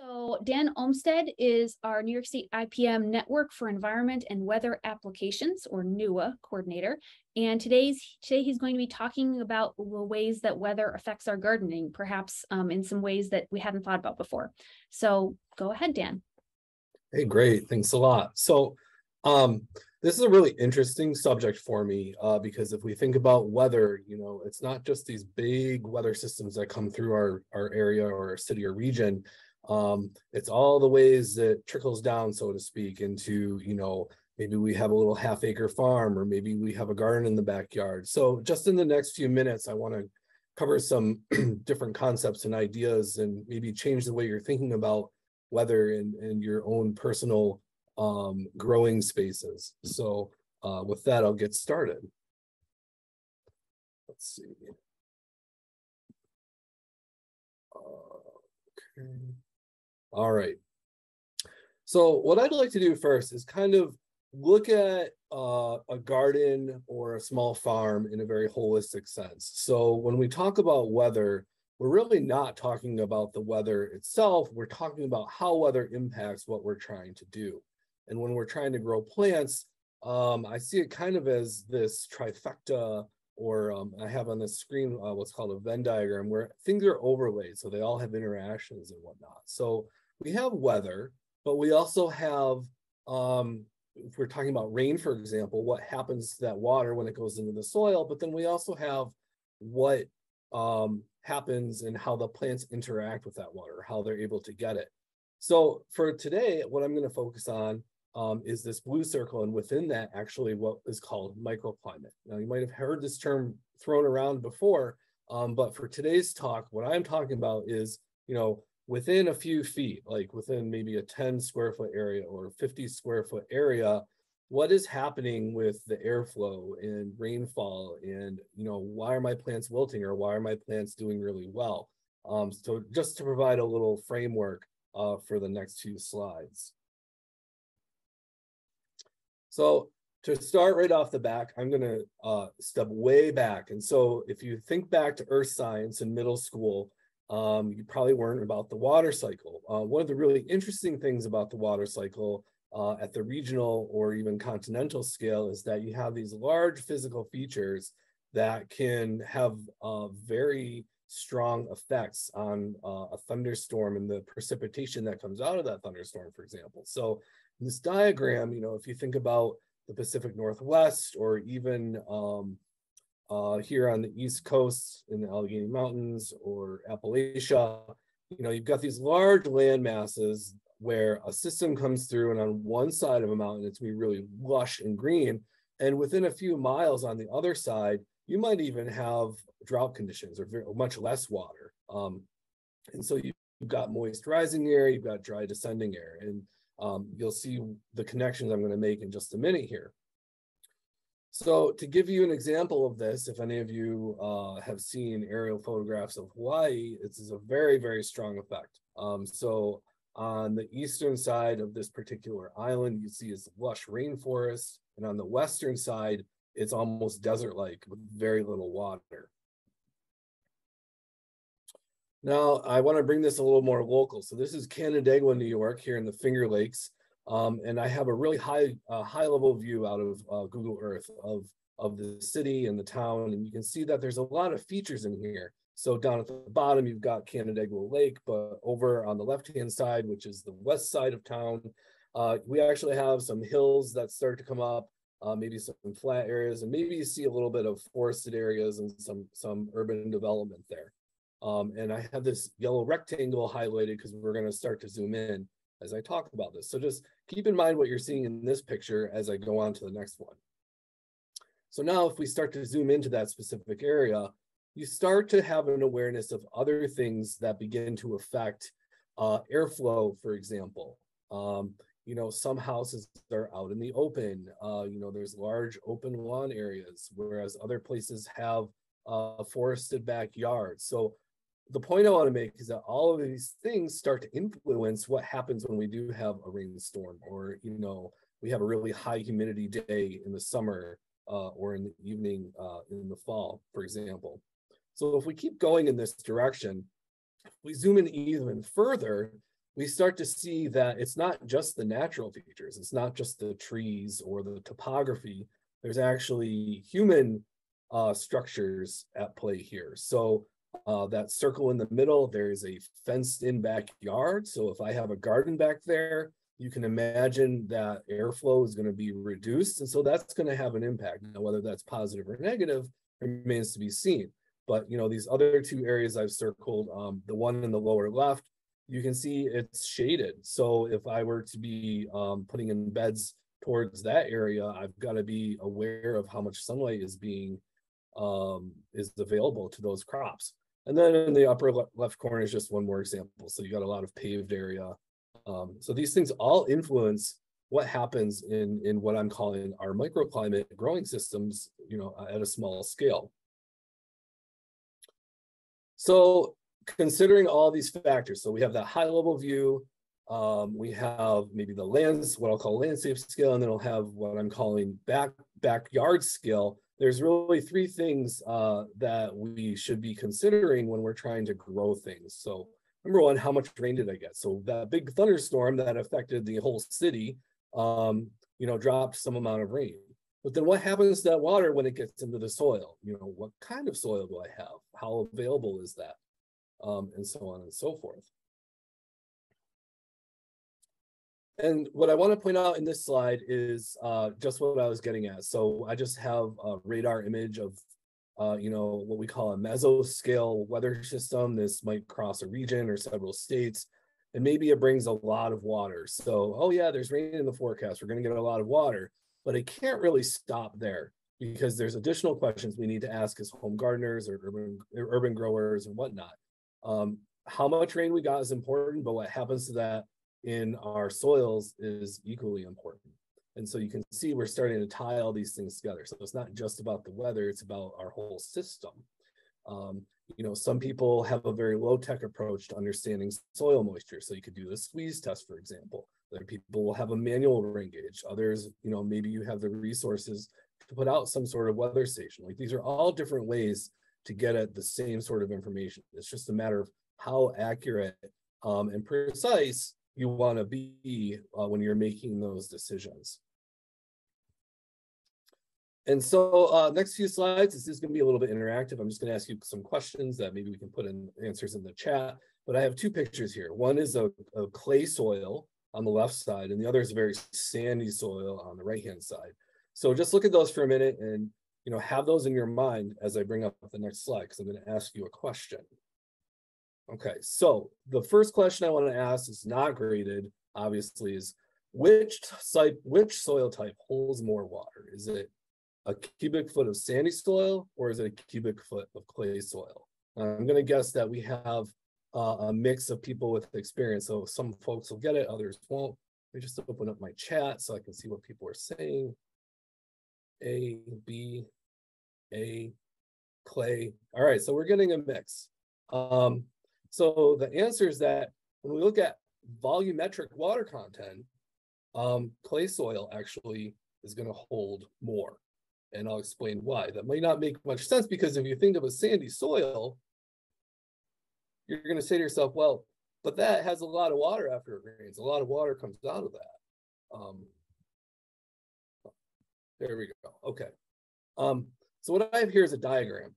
So Dan Olmstead is our New York State IPM Network for Environment and Weather Applications, or NEWA coordinator. And today's today he's going to be talking about the ways that weather affects our gardening, perhaps um, in some ways that we hadn't thought about before. So go ahead, Dan. Hey, great. Thanks a lot. So um, this is a really interesting subject for me uh, because if we think about weather, you know, it's not just these big weather systems that come through our, our area or our city or region. Um, it's all the ways that trickles down, so to speak, into, you know, maybe we have a little half acre farm or maybe we have a garden in the backyard. So just in the next few minutes, I want to cover some different concepts and ideas and maybe change the way you're thinking about weather and, and your own personal um, growing spaces. So uh, with that, I'll get started. Let's see. Uh, okay. All right. So what I'd like to do first is kind of look at uh, a garden or a small farm in a very holistic sense. So when we talk about weather, we're really not talking about the weather itself. We're talking about how weather impacts what we're trying to do. And when we're trying to grow plants, um, I see it kind of as this trifecta, or um, I have on the screen uh, what's called a Venn diagram where things are overlaid. So they all have interactions and whatnot. So we have weather, but we also have, um, if we're talking about rain, for example, what happens to that water when it goes into the soil, but then we also have what um, happens and how the plants interact with that water, how they're able to get it. So for today, what I'm going to focus on um, is this blue circle, and within that, actually, what is called microclimate. Now, you might have heard this term thrown around before, um, but for today's talk, what I'm talking about is, you know, within a few feet, like within maybe a 10 square foot area or 50 square foot area, what is happening with the airflow and rainfall? And you know why are my plants wilting or why are my plants doing really well? Um, so just to provide a little framework uh, for the next few slides so to start right off the back i'm going to uh, step way back and so if you think back to earth science in middle school um, you probably weren't about the water cycle. Uh, one of the really interesting things about the water cycle uh, at the regional or even continental scale is that you have these large physical features that can have uh, very strong effects on uh, a thunderstorm and the precipitation that comes out of that thunderstorm, for example. So this diagram, you know, if you think about the Pacific Northwest or even um, uh, here on the East Coast in the Allegheny Mountains or Appalachia, you know, you've got these large land masses where a system comes through and on one side of a mountain, it's be really lush and green. And within a few miles on the other side, you might even have drought conditions or very, much less water. Um, and so you've got moist rising air, you've got dry descending air. And um, you'll see the connections I'm going to make in just a minute here. So to give you an example of this, if any of you uh, have seen aerial photographs of Hawaii, this is a very, very strong effect. Um, so on the eastern side of this particular island, you see is lush rainforest. And on the western side, it's almost desert-like with very little water. Now, I want to bring this a little more local. So this is Canandaigua, New York, here in the Finger Lakes. Um, and I have a really high uh, high level view out of uh, Google Earth of, of the city and the town. And you can see that there's a lot of features in here. So down at the bottom, you've got Canandaigua Lake, but over on the left-hand side, which is the west side of town, uh, we actually have some hills that start to come up, uh, maybe some flat areas, and maybe you see a little bit of forested areas and some, some urban development there. Um, and I have this yellow rectangle highlighted because we're going to start to zoom in as I talk about this. So just keep in mind what you're seeing in this picture as I go on to the next one. So now if we start to zoom into that specific area, you start to have an awareness of other things that begin to affect uh, airflow, for example. Um, you know, some houses are out in the open. Uh, you know, there's large open lawn areas, whereas other places have uh, forested backyards. So the point I want to make is that all of these things start to influence what happens when we do have a rainstorm or, you know, we have a really high humidity day in the summer uh, or in the evening uh, in the fall, for example. So if we keep going in this direction, we zoom in even further, we start to see that it's not just the natural features, it's not just the trees or the topography. There's actually human uh, structures at play here. So uh, that circle in the middle, there is a fenced in backyard. So if I have a garden back there, you can imagine that airflow is going to be reduced. And so that's going to have an impact. Now, whether that's positive or negative remains to be seen. But, you know, these other two areas I've circled, um, the one in the lower left, you can see it's shaded. So if I were to be um, putting in beds towards that area, I've got to be aware of how much sunlight is being um, is available to those crops. And then in the upper le left corner is just one more example. So you got a lot of paved area. Um, so these things all influence what happens in, in what I'm calling our microclimate growing systems, you know, at a small scale. So considering all these factors, so we have that high level view, um, we have maybe the lands, what I'll call landscape scale, and then I'll have what I'm calling back backyard scale, there's really three things uh, that we should be considering when we're trying to grow things. So number one, how much rain did I get? So that big thunderstorm that affected the whole city, um, you know, dropped some amount of rain. But then what happens to that water when it gets into the soil? You know, what kind of soil do I have? How available is that? Um, and so on and so forth. And what I want to point out in this slide is uh, just what I was getting at. So I just have a radar image of, uh, you know, what we call a mesoscale weather system. This might cross a region or several states, and maybe it brings a lot of water. So, oh yeah, there's rain in the forecast. We're going to get a lot of water, but it can't really stop there because there's additional questions we need to ask as home gardeners or urban, urban growers and whatnot. Um, how much rain we got is important, but what happens to that in our soils is equally important. And so you can see we're starting to tie all these things together. So it's not just about the weather, it's about our whole system. Um, you know, some people have a very low tech approach to understanding soil moisture. So you could do the squeeze test, for example. Other people will have a manual rain gauge. Others, you know, maybe you have the resources to put out some sort of weather station. Like these are all different ways to get at the same sort of information. It's just a matter of how accurate um, and precise you want to be uh, when you're making those decisions. And so uh, next few slides, this is going to be a little bit interactive. I'm just going to ask you some questions that maybe we can put in answers in the chat. But I have two pictures here. One is a, a clay soil on the left side, and the other is a very sandy soil on the right-hand side. So just look at those for a minute and you know have those in your mind as I bring up the next slide, because I'm going to ask you a question. Okay, so the first question I want to ask is not graded, obviously, is which type, which soil type holds more water? Is it a cubic foot of sandy soil or is it a cubic foot of clay soil? I'm going to guess that we have uh, a mix of people with experience. So some folks will get it, others won't. Let me just open up my chat so I can see what people are saying. A, B, A, clay. All right, so we're getting a mix. Um, so the answer is that when we look at volumetric water content, um, clay soil actually is going to hold more. And I'll explain why. That might not make much sense because if you think of a sandy soil, you're going to say to yourself, well, but that has a lot of water after it rains. A lot of water comes out of that. Um, there we go. Okay. Um, so what I have here is a diagram.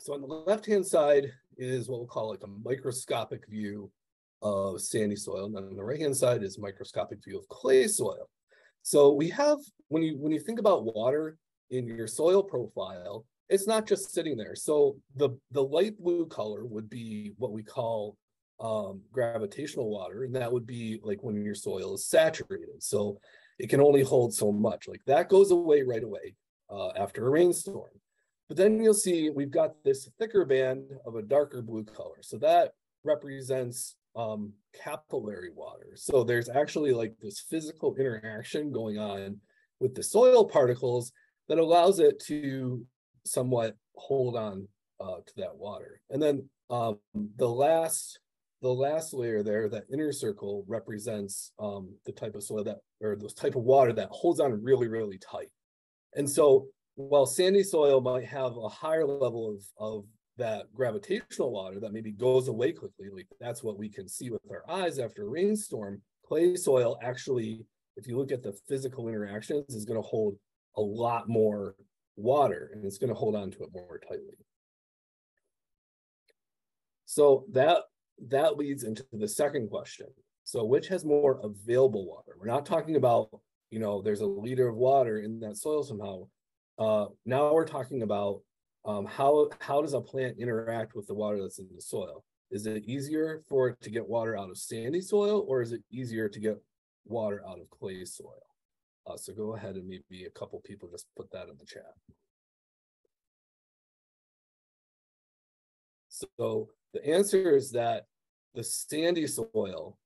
So on the left-hand side is what we'll call like a microscopic view of sandy soil. And on the right-hand side is microscopic view of clay soil. So we have, when you when you think about water in your soil profile, it's not just sitting there. So the, the light blue color would be what we call um, gravitational water, and that would be like when your soil is saturated. So it can only hold so much. Like that goes away right away uh, after a rainstorm. But then you'll see we've got this thicker band of a darker blue color. So that represents um, capillary water. So there's actually like this physical interaction going on with the soil particles that allows it to somewhat hold on uh, to that water. And then um, the last the last layer there, that inner circle represents um, the type of soil that, or the type of water that holds on really, really tight. And so while sandy soil might have a higher level of, of that gravitational water that maybe goes away quickly, like that's what we can see with our eyes after a rainstorm, clay soil actually, if you look at the physical interactions, is going to hold a lot more water and it's going to hold on to it more tightly. So that that leads into the second question. So which has more available water? We're not talking about, you know, there's a liter of water in that soil somehow. Uh, now we're talking about um, how how does a plant interact with the water that's in the soil? Is it easier for it to get water out of sandy soil, or is it easier to get water out of clay soil? Uh, so go ahead and maybe a couple people just put that in the chat. So the answer is that the sandy soil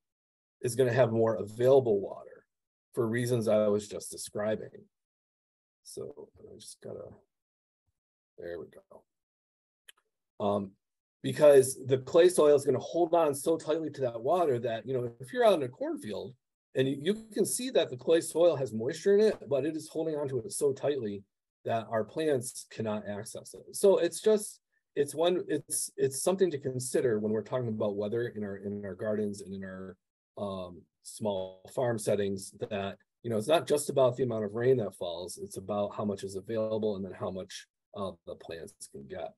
is going to have more available water for reasons I was just describing. So I just gotta there we go. Um, because the clay soil is to hold on so tightly to that water that, you know, if you're out in a cornfield and you, you can see that the clay soil has moisture in it, but it is holding onto it so tightly that our plants cannot access it. So it's just, it's one, it's, it's something to consider when we're talking about weather in our, in our gardens and in our um, small farm settings that, you know, it's not just about the amount of rain that falls, it's about how much is available and then how much uh, the plants can get.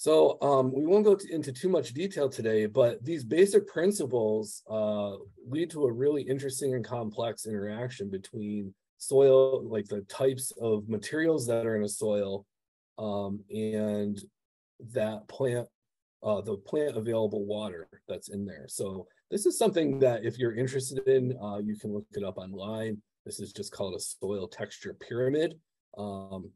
So um, we won't go into too much detail today, but these basic principles uh, lead to a really interesting and complex interaction between soil, like the types of materials that are in a soil um, and that plant, uh, the plant available water that's in there. So this is something that if you're interested in, uh, you can look it up online. This is just called a soil texture pyramid. Um,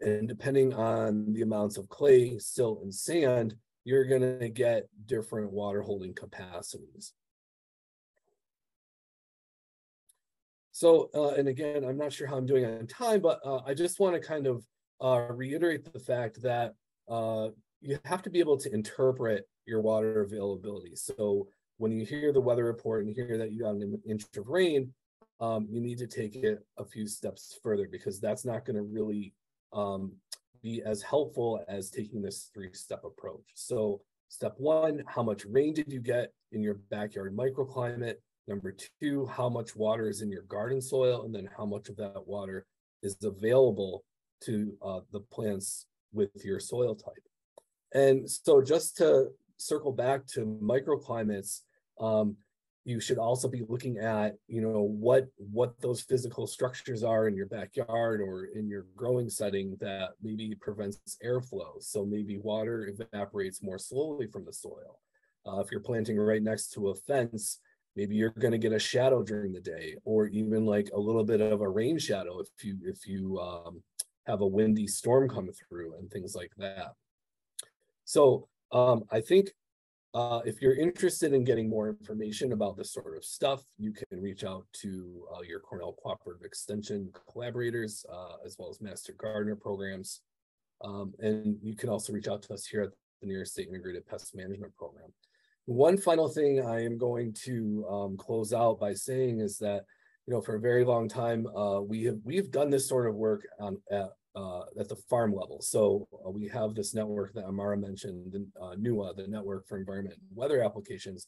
and depending on the amounts of clay, silt, and sand, you're going to get different water holding capacities. So, uh, and again, I'm not sure how I'm doing on time, but uh, I just want to kind of uh, reiterate the fact that uh, you have to be able to interpret your water availability. So when you hear the weather report and you hear that you got an inch of rain, um, you need to take it a few steps further because that's not going to really um, be as helpful as taking this three-step approach. So step one, how much rain did you get in your backyard microclimate? Number two, how much water is in your garden soil? And then how much of that water is available to uh, the plants with your soil type? And so just to circle back to microclimates, um, you should also be looking at you know what what those physical structures are in your backyard or in your growing setting that maybe prevents airflow. So maybe water evaporates more slowly from the soil. Uh, if you're planting right next to a fence maybe you're going to get a shadow during the day or even like a little bit of a rain shadow if you if you um, have a windy storm come through and things like that. So um, i think uh, if you're interested in getting more information about this sort of stuff, you can reach out to uh, your Cornell Cooperative Extension collaborators, uh, as well as Master Gardener programs. Um, and you can also reach out to us here at the New York State Integrated Pest Management Program. One final thing I am going to um, close out by saying is that, you know, for a very long time, uh, we have we've done this sort of work on, at uh, at the farm level. So uh, we have this network that Amara mentioned, the uh, NEWA, the Network for Environment and Weather Applications.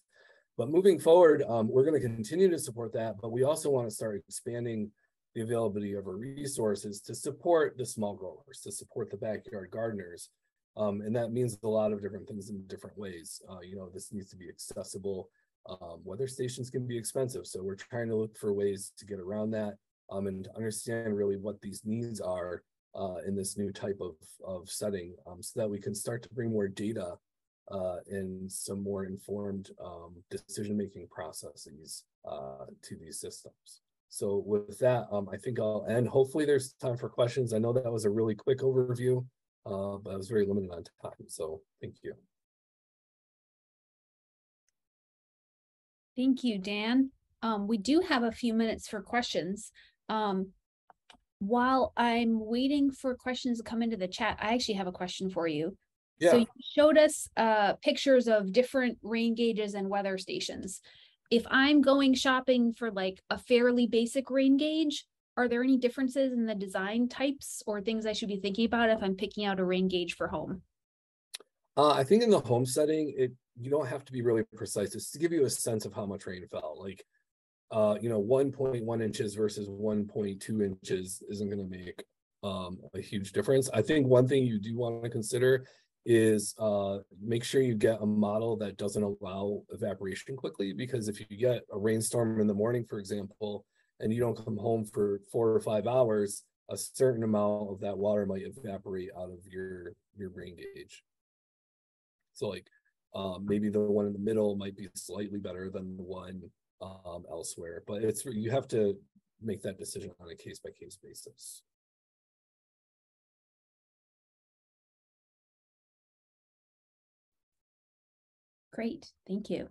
But moving forward, um, we're going to continue to support that, but we also want to start expanding the availability of our resources to support the small growers, to support the backyard gardeners. Um, and that means a lot of different things in different ways. Uh, you know, this needs to be accessible. Um, weather stations can be expensive. So we're trying to look for ways to get around that um, and understand really what these needs are uh, in this new type of, of setting um, so that we can start to bring more data uh, and some more informed um, decision-making processes uh, to these systems. So with that, um, I think I'll end. Hopefully there's time for questions. I know that was a really quick overview, uh, but I was very limited on time. So thank you. Thank you, Dan. Um, we do have a few minutes for questions. Um, while I'm waiting for questions to come into the chat, I actually have a question for you. Yeah. So you showed us uh, pictures of different rain gauges and weather stations. If I'm going shopping for like a fairly basic rain gauge, are there any differences in the design types or things I should be thinking about if I'm picking out a rain gauge for home? Uh, I think in the home setting, it you don't have to be really precise. It's to give you a sense of how much rain fell. Like, uh, you know, 1.1 inches versus 1.2 inches isn't going to make um, a huge difference. I think one thing you do want to consider is uh, make sure you get a model that doesn't allow evaporation quickly because if you get a rainstorm in the morning, for example, and you don't come home for four or five hours, a certain amount of that water might evaporate out of your your rain gauge. So like um, maybe the one in the middle might be slightly better than the one um, elsewhere, but it's you have to make that decision on a case by case basis. Great, thank you.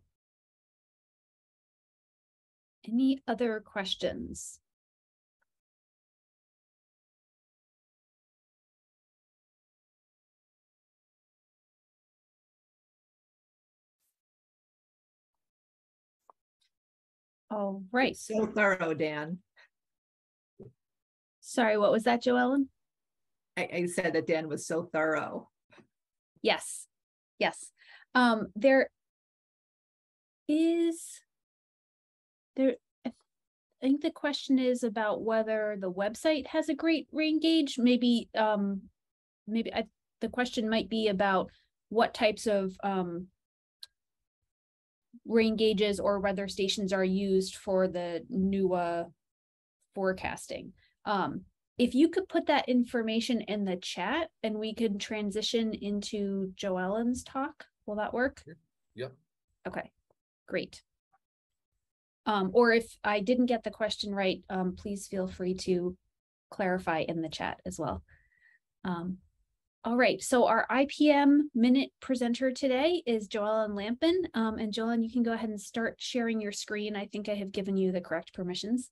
Any other questions? All right. So thorough, Dan. Sorry, what was that, Joellen? I, I said that Dan was so thorough. Yes, yes. Um, there is there. I think the question is about whether the website has a great rain gauge. Maybe, um, maybe I, the question might be about what types of um rain gauges or weather stations are used for the NEWA forecasting. Um, if you could put that information in the chat and we could transition into Joellen's talk, will that work? Yep. Okay, great. Um, or if I didn't get the question right, um, please feel free to clarify in the chat as well. Um, all right, so our IPM minute presenter today is Joellen Lampman. Um, and Joellen, you can go ahead and start sharing your screen. I think I have given you the correct permissions.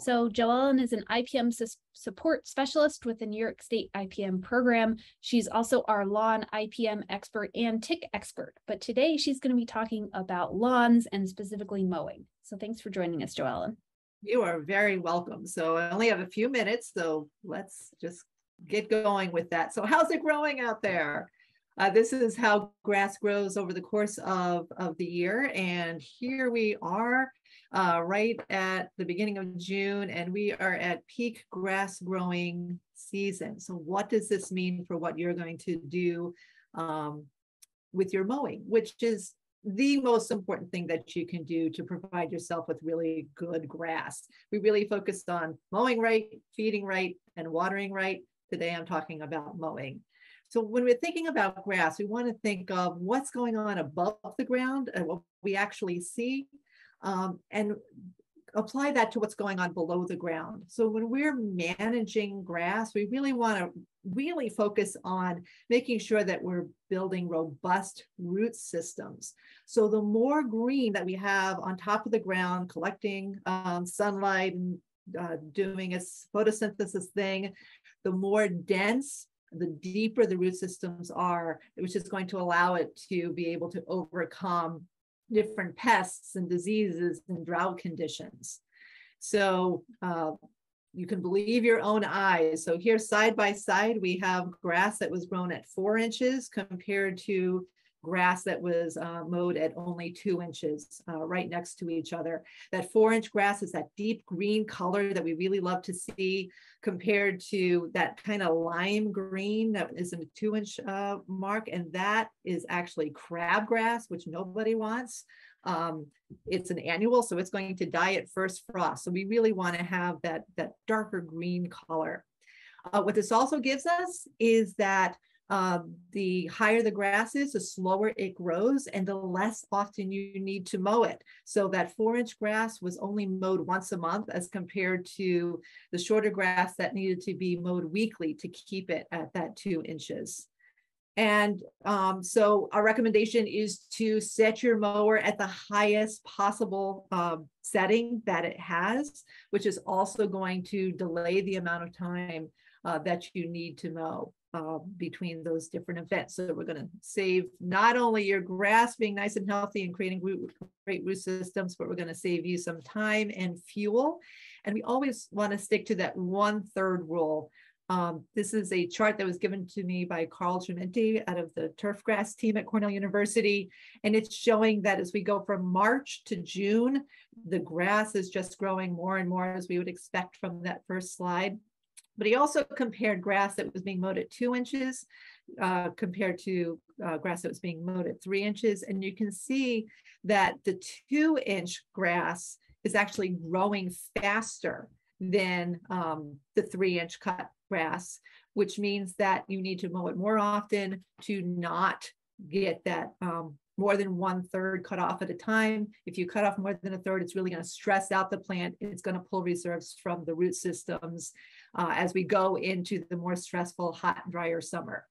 So Joellen is an IPM support specialist with the New York State IPM program. She's also our lawn IPM expert and tick expert. But today she's going to be talking about lawns and specifically mowing. So thanks for joining us, Joellen. You are very welcome. So I only have a few minutes, so let's just get going with that. So how's it growing out there? Uh, this is how grass grows over the course of, of the year. And here we are uh, right at the beginning of June, and we are at peak grass growing season. So what does this mean for what you're going to do um, with your mowing, which is the most important thing that you can do to provide yourself with really good grass. We really focused on mowing right, feeding right, and watering right. Today I'm talking about mowing. So when we're thinking about grass, we want to think of what's going on above the ground and what we actually see, um, and apply that to what's going on below the ground. So when we're managing grass, we really want to really focus on making sure that we're building robust root systems. So the more green that we have on top of the ground, collecting um, sunlight and uh, doing its photosynthesis thing, the more dense, the deeper the root systems are, which is going to allow it to be able to overcome different pests and diseases and drought conditions. So uh, you can believe your own eyes. So here side by side, we have grass that was grown at four inches compared to grass that was uh, mowed at only two inches uh, right next to each other. That four inch grass is that deep green color that we really love to see compared to that kind of lime green that is in a two inch uh, mark. And that is actually crabgrass, which nobody wants. Um, it's an annual, so it's going to die at first frost. So we really want to have that, that darker green color. Uh, what this also gives us is that um, the higher the grass is, the slower it grows and the less often you need to mow it. So that four inch grass was only mowed once a month as compared to the shorter grass that needed to be mowed weekly to keep it at that two inches. And um, so our recommendation is to set your mower at the highest possible um, setting that it has, which is also going to delay the amount of time uh, that you need to mow. Uh, between those different events. So we're going to save not only your grass being nice and healthy and creating root, great root systems, but we're going to save you some time and fuel. And we always want to stick to that one third rule. Um, this is a chart that was given to me by Carl Tremente out of the turfgrass team at Cornell University. And it's showing that as we go from March to June, the grass is just growing more and more as we would expect from that first slide. But he also compared grass that was being mowed at two inches uh, compared to uh, grass that was being mowed at three inches. And you can see that the two inch grass is actually growing faster than um, the three inch cut grass, which means that you need to mow it more often to not get that um, more than one third cut off at a time. If you cut off more than a third, it's really going to stress out the plant. It's going to pull reserves from the root systems uh, as we go into the more stressful, hot, and drier summer.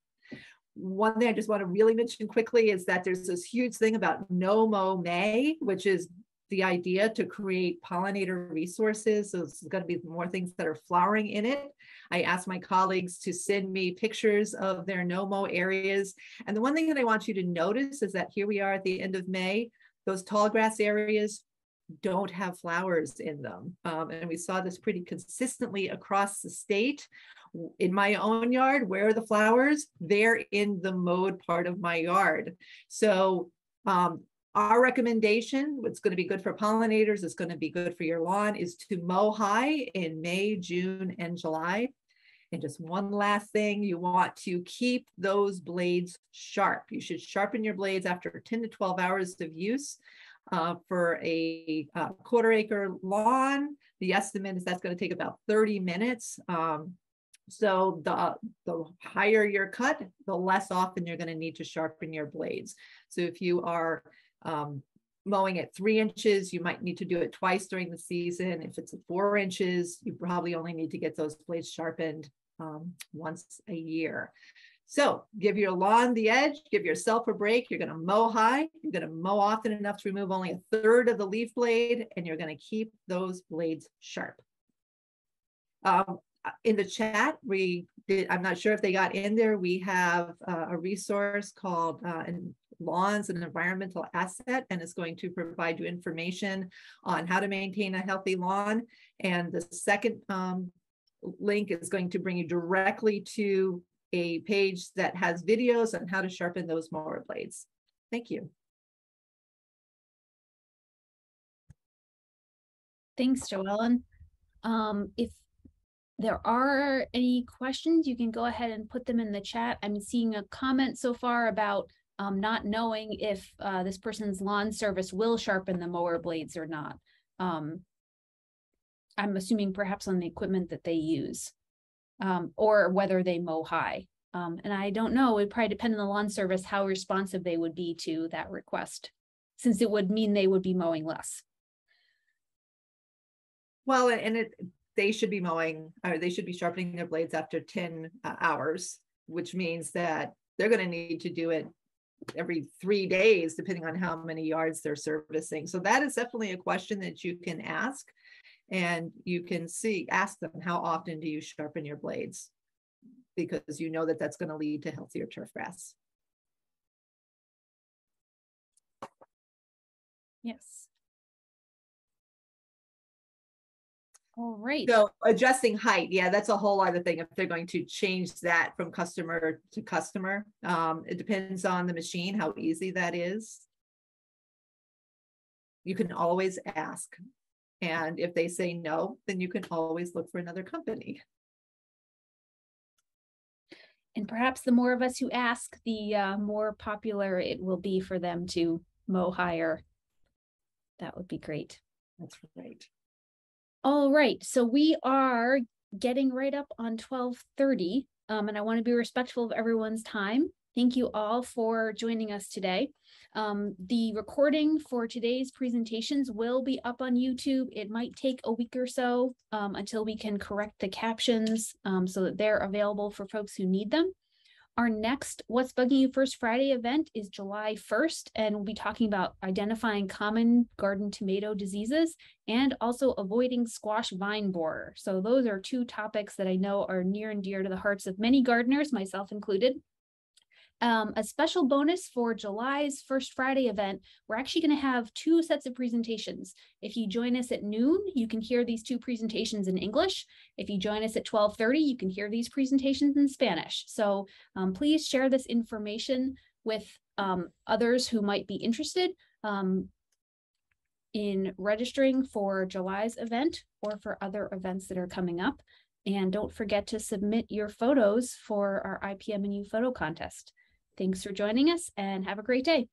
One thing I just want to really mention quickly is that there's this huge thing about no mow May, which is the idea to create pollinator resources. So there's going to be more things that are flowering in it. I asked my colleagues to send me pictures of their no-mow areas. And the one thing that I want you to notice is that here we are at the end of May, those tall grass areas don't have flowers in them. Um, and we saw this pretty consistently across the state. In my own yard, where are the flowers? They're in the mowed part of my yard. So um, our recommendation, what's going to be good for pollinators, is going to be good for your lawn, is to mow high in May, June, and July. And just one last thing, you want to keep those blades sharp. You should sharpen your blades after 10 to 12 hours of use. Uh, for a uh, quarter acre lawn, the estimate is that's going to take about 30 minutes. Um, so the, the higher your cut, the less often you're going to need to sharpen your blades. So if you are um, mowing at three inches, you might need to do it twice during the season. If it's four inches, you probably only need to get those blades sharpened um, once a year. So give your lawn the edge, give yourself a break. You're going to mow high. You're going to mow often enough to remove only a third of the leaf blade, and you're going to keep those blades sharp. Um, in the chat, we did, I'm not sure if they got in there. We have uh, a resource called uh, Lawns an environmental asset and is going to provide you information on how to maintain a healthy lawn. And the second um, link is going to bring you directly to a page that has videos on how to sharpen those mower blades. Thank you. Thanks, Joellen. Um, if there are any questions, you can go ahead and put them in the chat. I'm seeing a comment so far about um, not knowing if uh, this person's lawn service will sharpen the mower blades or not. Um, I'm assuming perhaps on the equipment that they use um, or whether they mow high. Um, and I don't know, it probably depend on the lawn service how responsive they would be to that request, since it would mean they would be mowing less. Well, and it they should be mowing or they should be sharpening their blades after 10 uh, hours, which means that they're going to need to do it every three days, depending on how many yards they're servicing. So that is definitely a question that you can ask. And you can see, ask them, how often do you sharpen your blades? Because you know that that's going to lead to healthier turf grass. Yes. All right. So adjusting height, yeah, that's a whole other thing. If they're going to change that from customer to customer, um, it depends on the machine, how easy that is. You can always ask. And if they say no, then you can always look for another company. And perhaps the more of us who ask, the uh, more popular it will be for them to mow higher. That would be great. That's right. All right, so we are getting right up on 1230, um, and I want to be respectful of everyone's time. Thank you all for joining us today. Um, the recording for today's presentations will be up on YouTube. It might take a week or so um, until we can correct the captions um, so that they're available for folks who need them. Our next What's Bugging You First Friday event is July 1st, and we'll be talking about identifying common garden tomato diseases and also avoiding squash vine borer. So, those are two topics that I know are near and dear to the hearts of many gardeners, myself included. Um, a special bonus for July's First Friday event, we're actually going to have two sets of presentations. If you join us at noon, you can hear these two presentations in English. If you join us at 1230, you can hear these presentations in Spanish. So um, please share this information with um, others who might be interested um, in registering for July's event or for other events that are coming up. And don't forget to submit your photos for our IPM and U photo contest. Thanks for joining us and have a great day.